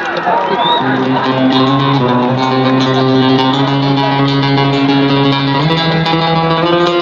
Thank you.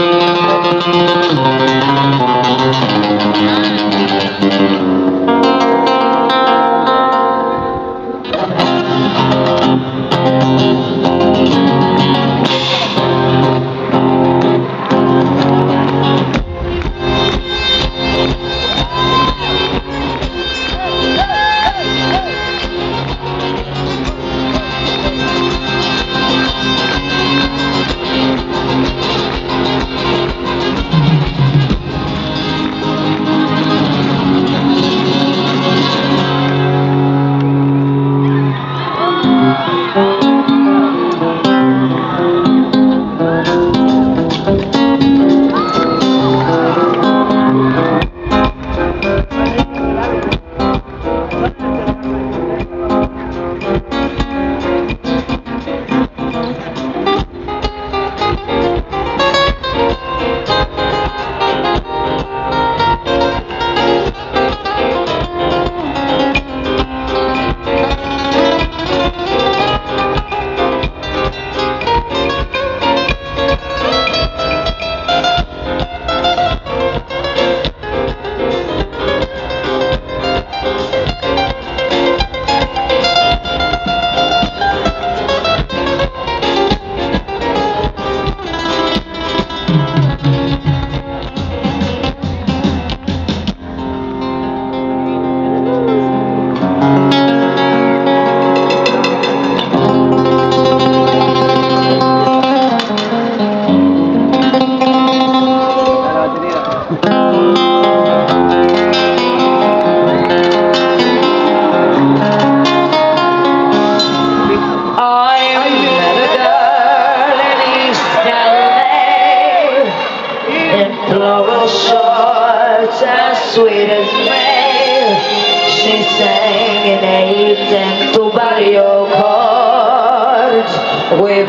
Floral sweet as May. She sang in eight and two barrio chords with